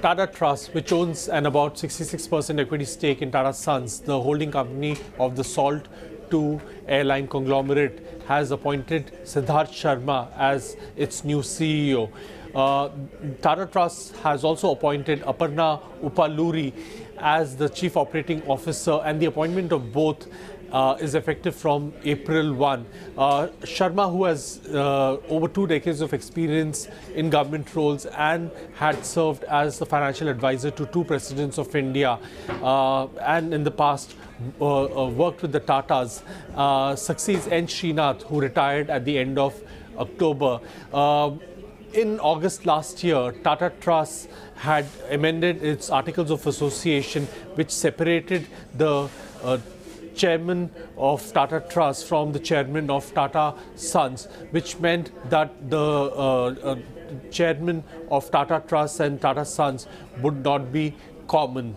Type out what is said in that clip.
Tata Trust, which owns an about 66% equity stake in Tata Sons, the holding company of the Salt 2 airline conglomerate, has appointed Siddharth Sharma as its new CEO. Uh, Tata Trust has also appointed Aparna Uppaluri as the chief operating officer, and the appointment of both uh, is effective from April 1. Uh, Sharma, who has uh, over two decades of experience in government roles and had served as the financial advisor to two presidents of India, uh, and in the past uh, uh, worked with the Tatas, succeeds N. Srinath, who retired at the end of October in August last year, Tata Trust had amended its Articles of Association, which separated the uh, chairman of Tata Trust from the chairman of Tata Sons, which meant that the uh, uh, chairman of Tata Trust and Tata Sons would not be common.